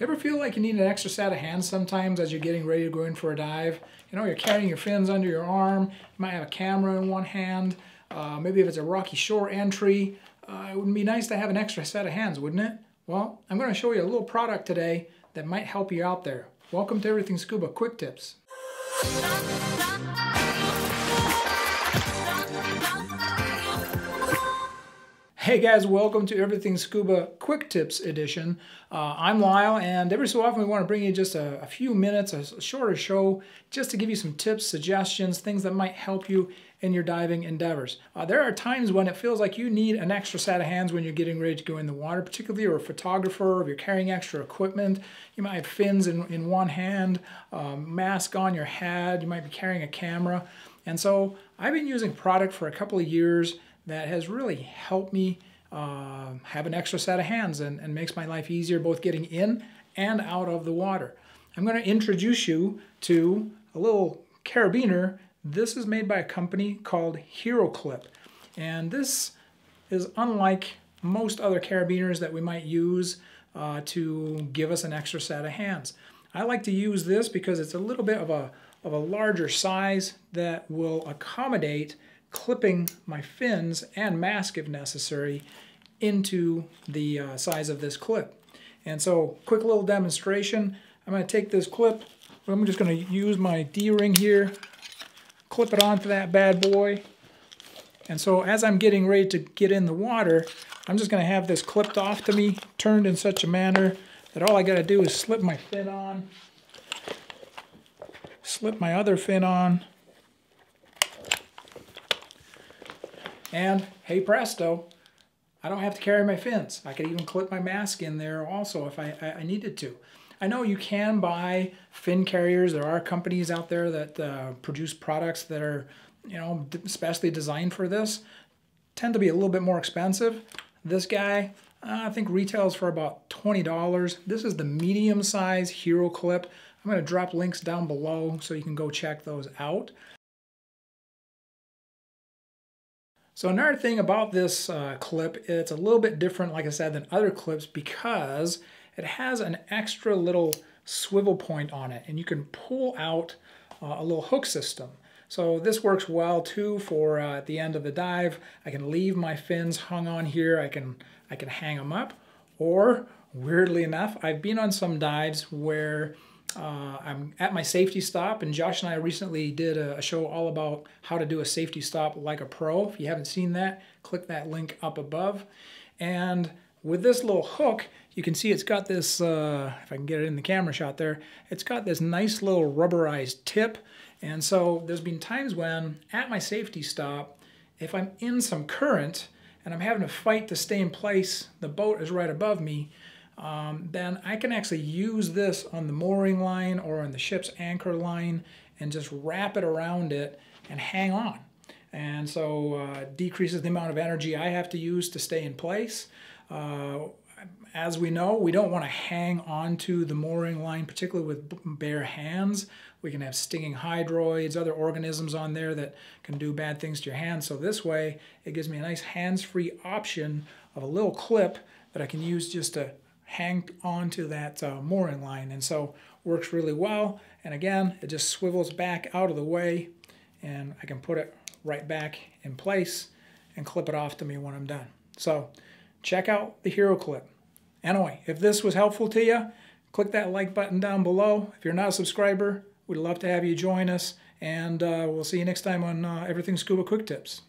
Ever feel like you need an extra set of hands sometimes as you're getting ready to go in for a dive? You know, you're carrying your fins under your arm, you might have a camera in one hand, uh, maybe if it's a rocky shore entry, uh, it would be nice to have an extra set of hands, wouldn't it? Well, I'm going to show you a little product today that might help you out there. Welcome to Everything Scuba Quick Tips. Hey guys, welcome to Everything Scuba Quick Tips Edition. Uh, I'm Lyell, and every so often we want to bring you just a, a, few minutes, a shorter show, just to give you some tips, suggestions, things that might help you in your diving endeavors. Uh, there are times when it feels like you need an extra set of hands when you're getting ready to go in the water, particularly you're a photographer, if you're carrying extra equipment. You might have fins in, in one hand, um, mask on your head, you might be carrying a camera. And so I've been using product for a couple of years that has really helped me uh, have an extra set of hands and, and makes my life easier both getting in and out of the water. I'm going to introduce you to a little carabiner. This is made by a company called HeroClip. And this is unlike most other carabiners that we might use uh, to give us an extra set of hands. I like to use this because it's a little bit of a, of a larger size that will accommodate clipping my fins and mask if necessary into the uh, size of this clip. And so quick little demonstration. I'm going to take this clip. I'm just going to use my D-ring here, clip it onto that bad boy. And so as I'm getting ready to get in the water, I'm just going to have this clipped off to me, turned in such a manner that all I got to do is slip my fin on, slip my other fin on, And hey presto, I don't have to carry my fins. I could even clip my mask in there also if I, I needed to. I know you can buy fin carriers. There are companies out there that uh, produce products that are, you know, especially designed for this. Tend to be a little bit more expensive. This guy, uh, I think retails for about $20. This is the medium size Hero Clip. I'm going to drop links down below so you can go check those out. So another thing about this uh, clip, it's a little bit different, like I said, than other clips because it has an extra little swivel point on it and you can pull out uh, a little hook system. So this works well too for uh, at the end of the dive. I can leave my fins hung on here. I can, I can hang them up. Or weirdly enough, I've been on some dives where uh, I'm at my safety stop, and Josh and I recently did a, a, show all about how to do a safety stop like a pro. If you haven't seen that, click that link up above. And with this little hook, you can see it's got this, uh, if I can get it in the camera shot there, it's got this nice little rubberized tip. And so there's been times when at my safety stop, if I'm in some current and I'm having to fight to stay in place, the boat is right above me, um, then I can actually use this on the mooring line or on the ship's anchor line and just wrap it around it and hang on. And so uh, decreases the amount of energy I have to use to stay in place. Uh, as we know, we don't want to hang onto the mooring line, particularly with bare hands. We can have stinging hydroids, other organisms on there that can do bad things to your hands. So this way, it gives me a nice hands-free option of a little clip that I can use just to hang onto that uh, mooring line and so works really well and again it just swivels back out of the way and I can put it right back in place and clip it off to me when I'm done. So check out the Hero Clip. Anyway, if this was helpful to you, click that like button down below. If you're not a subscriber, we'd love to have you join us and uh, we'll see you next time on uh, Everything Scuba Quick Tips.